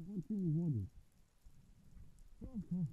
włączyli wody. Proszę.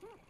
Hmm.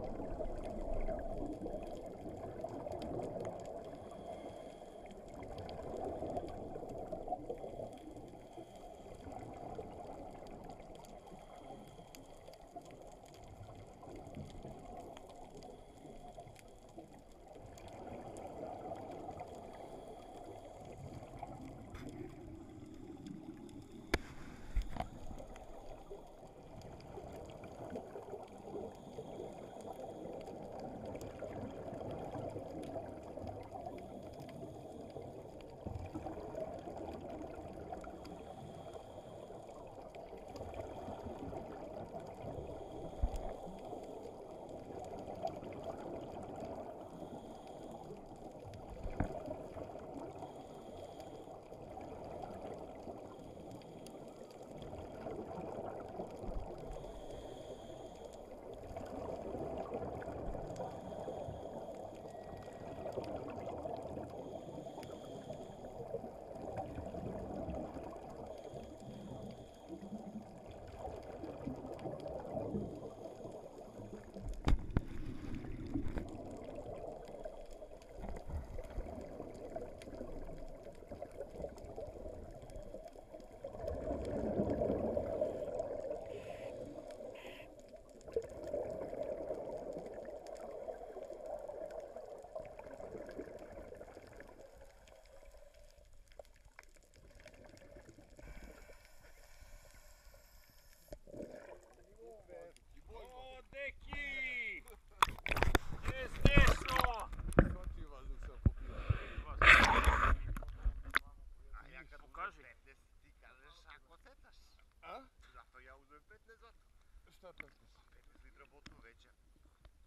Šta 15? 15 litra botnu veća.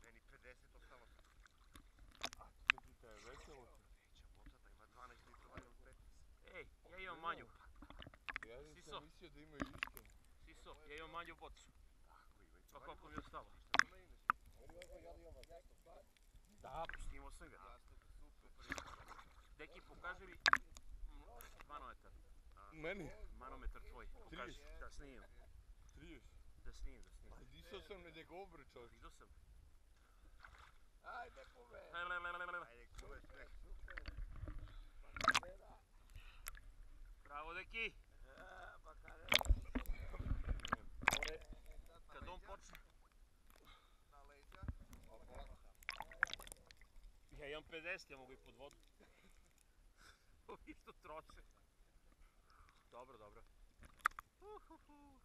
Meni 50 ostalo. A ti litra je veća bota? Veća bota, da ima 12 litra manje od 15. Ej, ja imam manju. Ja nisam mislio da imaju isto. Siso, ja imam manju bocu. Tako, i to. Pa koliko mi je ostalo? Da, snimao sam ga. Deki, pokaži mi manometar. Meni? Manometar tvoj. Pokaži, da snimim. 30. Da snimim. Pa disao sam na njegov brčak. Vidio sam. Ajde, le, le, le, le. Ajde, pove sve. Bravo, Deki. Kad on počne. na leđa. Ja imam 50, ja mogu i pod vodu. Ovi što troše. Dobro, dobro. Uhuhu.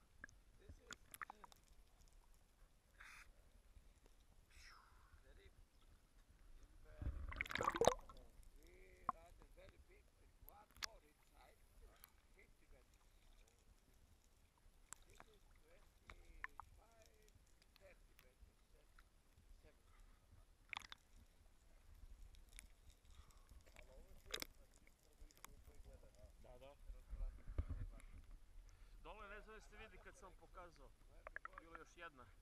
Pokazao. Bilo još jedna.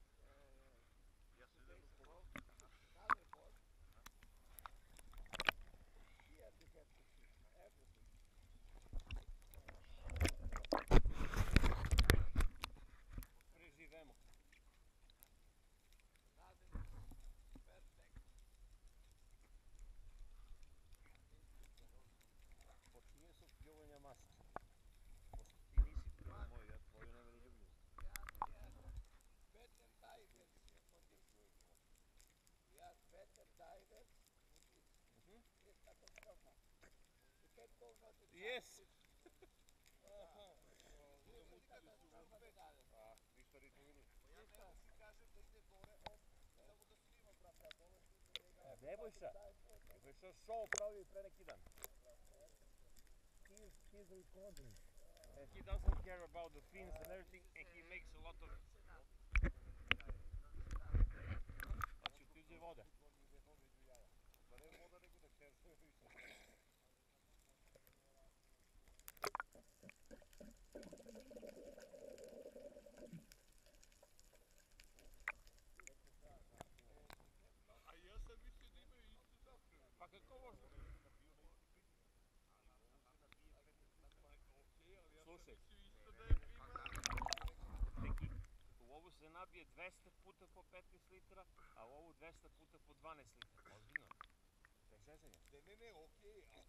A dole snima njega. Nebojša, Nebojša show pravi pre neki dan. He's, he's recording. And he doesn't care about the fins and everything and he makes a lot of... nabije 200 puta po 15 litara, a ovu 200 puta po 12 litara. Ozbiljno. Bez zezanja. Ne, ne, ne, okej. ja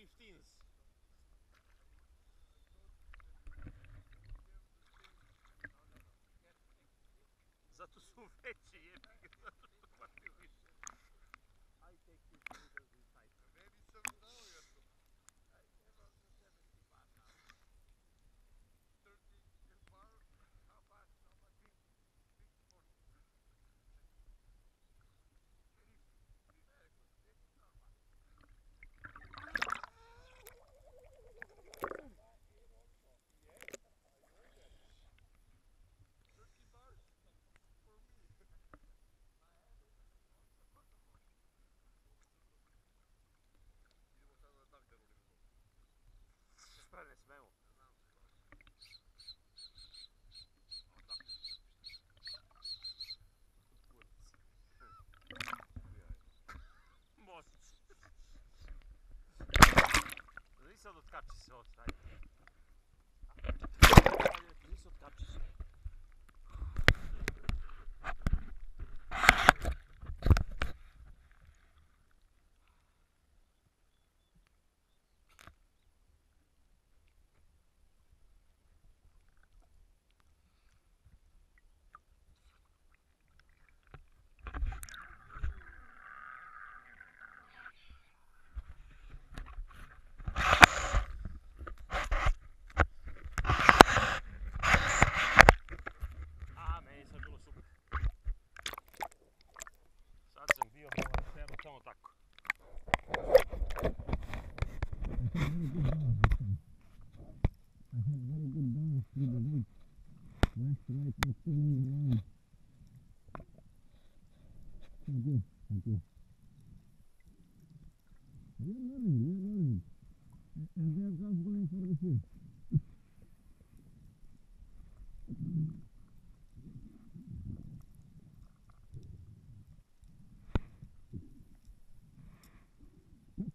15s. Za to są wecie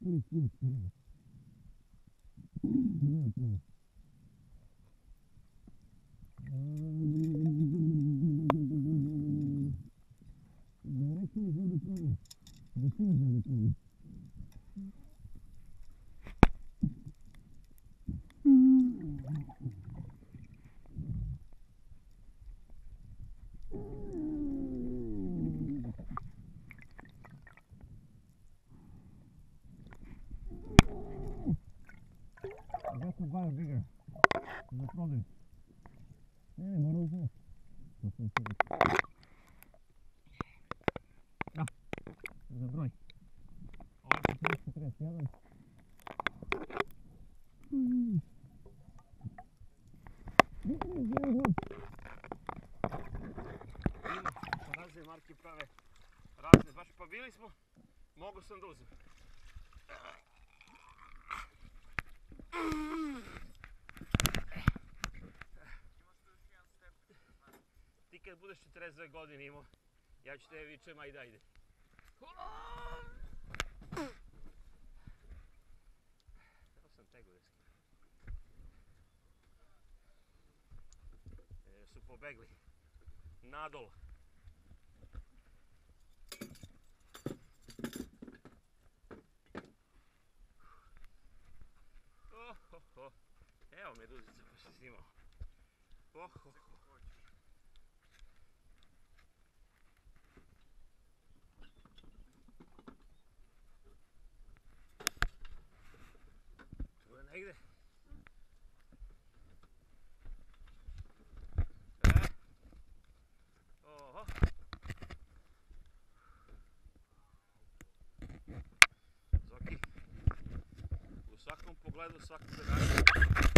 Нет, нет. Za broj. Ovo je 41. Ima, razne marke prave razne, baš pa bili smo, mogu sam da uzem. Ti kad budeš 42 godine imao, ja ću te vičem, ajde, ajde. Evo sam skinem. E, su pobegli. Nadol. Oh, oh, oh. Evo meduzica pa se snimao. Oh, oh, oh. agora no soco do